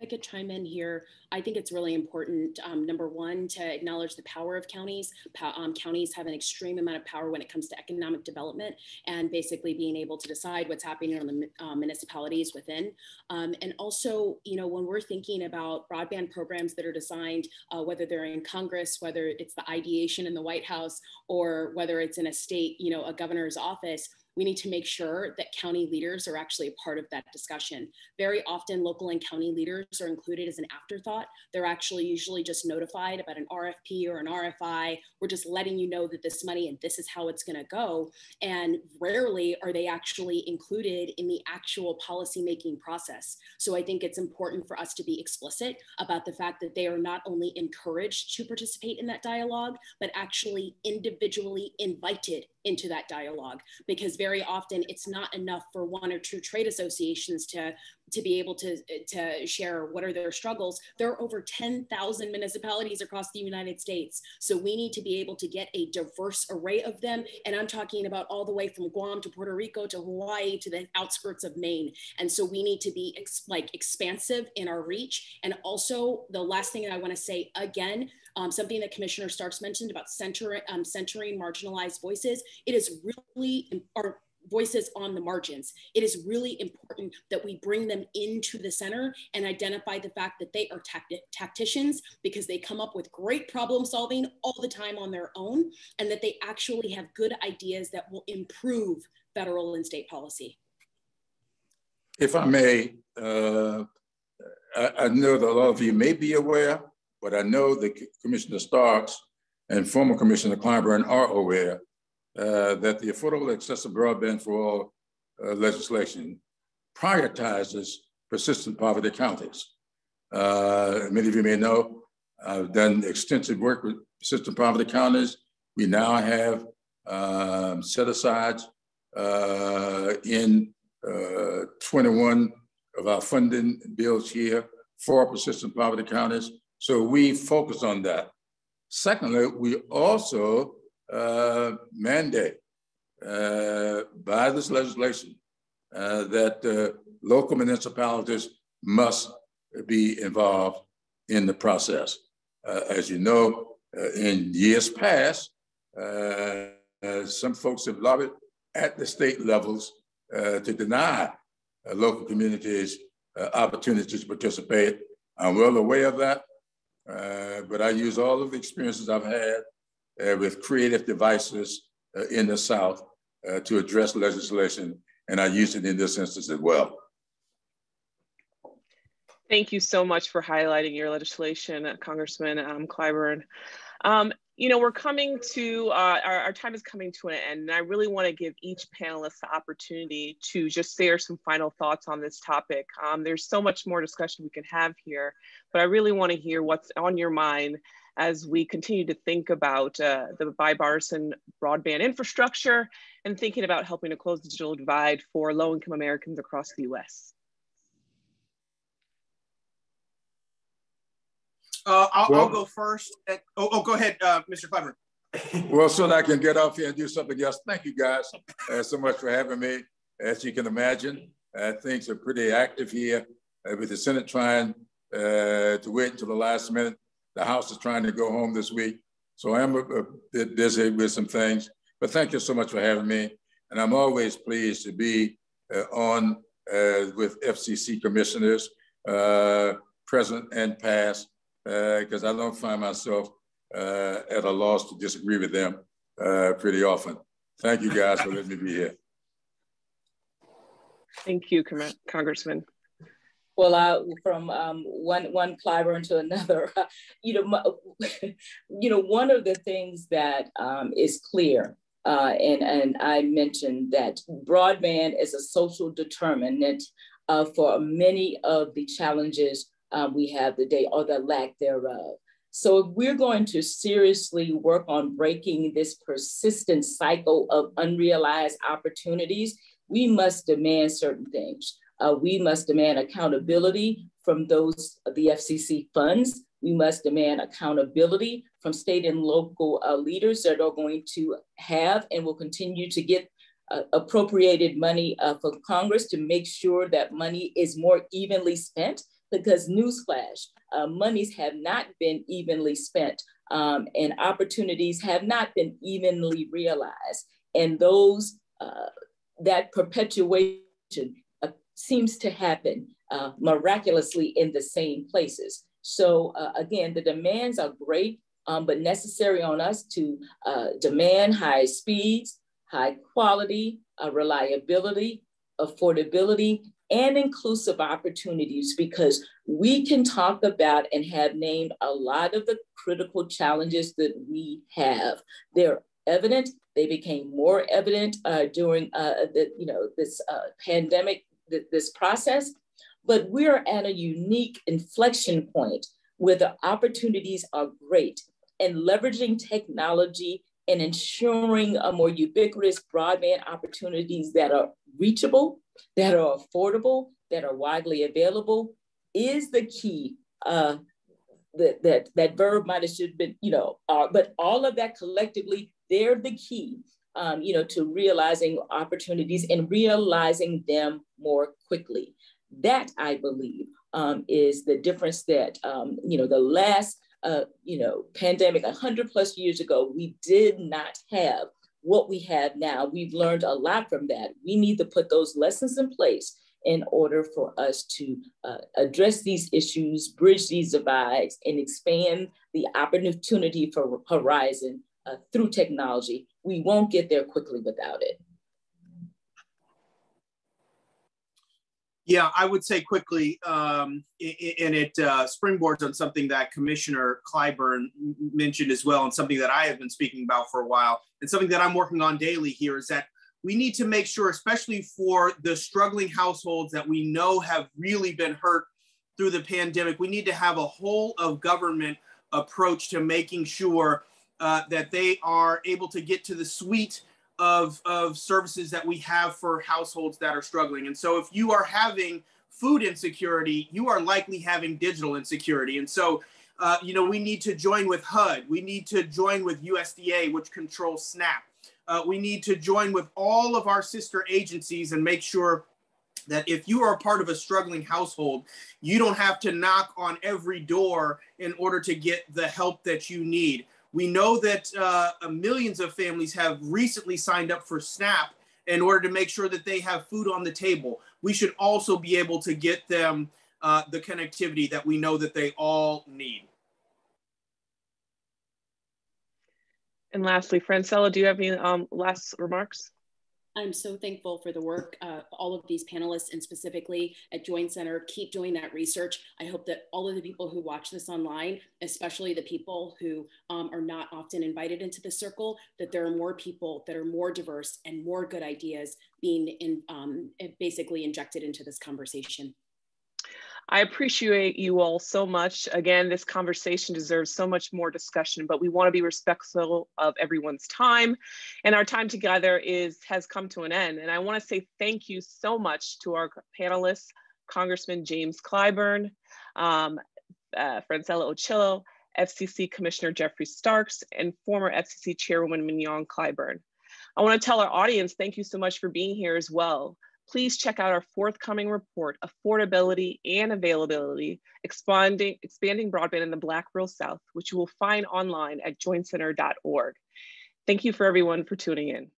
Speaker 6: I could chime in here, I think it's really important, um, number one, to acknowledge the power of counties. Um, counties have an extreme amount of power when it comes to economic development and basically being able to decide what's happening on the uh, municipalities within. Um, and also, you know, when we're thinking about broadband programs that are designed, uh, whether they're in Congress, whether it's the ideation in the White House, or whether it's in a state, you know, a governor's office, we need to make sure that county leaders are actually a part of that discussion. Very often, local and county leaders are included as an afterthought. They're actually usually just notified about an RFP or an RFI. We're just letting you know that this money and this is how it's going to go. And rarely are they actually included in the actual policy making process. So I think it's important for us to be explicit about the fact that they are not only encouraged to participate in that dialogue, but actually individually invited into that dialogue because very often it's not enough for one or two trade associations to to be able to to share what are their struggles. There are over 10,000 municipalities across the United States. So we need to be able to get a diverse array of them. And I'm talking about all the way from Guam to Puerto Rico to Hawaii to the outskirts of Maine. And so we need to be ex- like expansive in our reach. And also the last thing that I want to say again um, something that Commissioner Starks mentioned about center, um, centering marginalized voices. It is really, or voices on the margins. It is really important that we bring them into the center and identify the fact that they are tacti tacticians because they come up with great problem solving all the time on their own and that they actually have good ideas that will improve federal and state policy.
Speaker 3: If I may, uh, I, I know that a lot of you may be aware but I know that Commissioner Starks and former Commissioner Clyburn are aware that the Affordable Accessible Broadband for All uh, legislation prioritizes persistent poverty counties. Uh, many of you may know I've done extensive work with persistent poverty counties. We now have um, set aside uh, in uh, 21 of our funding bills here for persistent poverty counties. So we focus on that. Secondly, we also uh, mandate uh, by this legislation uh, that uh, local municipalities must be involved in the process. As you know, in years past, some folks have lobbied at the state levels to deny local communities opportunities to participate. I'm well aware of that. Uh, but I use all of the experiences I've had with creative devices uh, in the South uh, to address legislation, and I use it in this instance as well.
Speaker 2: Thank you so much for highlighting your legislation, Congressman um, Clyburn. Um, you know, we're coming to, uh, our, our, time is coming to an end, and I really want to give each panelist the opportunity to just share some final thoughts on this topic. Um, there's so much more discussion we can have here, but I really want to hear what's on your mind as we continue to think about uh, the bipartisan broadband infrastructure and thinking about helping to close the digital divide for low-income Americans across the U.S.
Speaker 4: Uh, I'll, well, I'll, go first. At, oh, oh, go ahead, uh, Mr. Clyburn.
Speaker 3: well, so that I can get off here and do something else. Thank you guys uh, so much for having me. As you can imagine, uh, things are pretty active here uh, with the Senate trying uh, to wait until the last minute. The House is trying to go home this week. So I am a, a bit busy with some things, but thank you so much for having me. And I'm always pleased to be on with FCC commissioners, present and past, because uh, I don't find myself uh, at a loss to disagree with them uh, pretty often. Thank you guys for letting me be here.
Speaker 2: Thank you, Congressman.
Speaker 5: Well, uh, from um, one one Clyburn to another, you know, my, you know, one of the things that um, is clear, uh, and and I mentioned that broadband is a social determinant uh, for many of the challenges um, we have today or the lack thereof. So if we're going to seriously work on breaking this persistent cycle of unrealized opportunities, we must demand certain things. Uh, we must demand accountability from those the FCC funds. We must demand accountability from state and local uh, leaders that are going to have and will continue to get uh, appropriated money uh, from Congress to make sure that money is more evenly spent because newsflash, uh, monies have not been evenly spent um, and opportunities have not been evenly realized. And those, uh, that perpetuation uh, seems to happen uh, miraculously in the same places. So uh, again, the demands are great, um, but necessary on us to uh, demand high speeds, high quality, reliability, affordability, and inclusive opportunities because we can talk about and have named a lot of the critical challenges that we have. They're evident. They became more evident uh, during uh, the, you know, this uh, pandemic, th this process. But we're at a unique inflection point where the opportunities are great and leveraging technology and ensuring a more ubiquitous broadband opportunities that are reachable that are affordable, that are widely available is the key. Uh, that, that, that verb might have should have been, you know, uh, but all of that collectively, they're the key, um, you know, to realizing opportunities and realizing them more quickly. That I believe um, is the difference that, um, you know, the last, uh, you know, pandemic, 100 plus years ago, we did not have what we have now. We've learned a lot from that. We need to put those lessons in place in order for us to uh, address these issues, bridge these divides, and expand the opportunity for Horizon uh, through technology. We won't get there quickly without it.
Speaker 4: Yeah, I would say quickly, um, and it uh, springboards on something that Commissioner Clyburn mentioned as well, and something that I have been speaking about for a while, and something that I'm working on daily here is that we need to make sure, especially for the struggling households that we know have really been hurt through the pandemic, we need to have a whole of government approach to making sure uh, that they are able to get to the suite of, of services that we have for households that are struggling. And so if you are having food insecurity, you are likely having digital insecurity. And so, uh, you know, we need to join with HUD. We need to join with USDA, which controls SNAP. Uh, we need to join with all of our sister agencies and make sure that if you are a part of a struggling household, you don't have to knock on every door in order to get the help that you need. We know that uh, millions of families have recently signed up for SNAP in order to make sure that they have food on the table. We should also be able to get them uh, the connectivity that we know that they all need.
Speaker 2: And lastly, Francella, do you have any um, last remarks?
Speaker 6: I'm so thankful for the work uh, all of these panelists and specifically at Joint Center keep doing that research. I hope that all of the people who watch this online, especially the people who um, are not often invited into the circle, that there are more people that are more diverse and more good ideas being in, um, basically injected into this conversation.
Speaker 2: I appreciate you all so much. Again, this conversation deserves so much more discussion, but we want to be respectful of everyone's time. And our time together is has come to an end. And I want to say thank you so much to our panelists, Congressman James Clyburn, um, uh, Francella Ochillo, FCC Commissioner Geoffrey Starks, and former FCC Chairwoman Mignon Clyburn. I want to tell our audience thank you so much for being here as well please check out our forthcoming report, Affordability and Availability, Expanding, Expanding Broadband in the Black Rural South, which you will find online at jointcenter.org. Thank you for everyone for tuning in.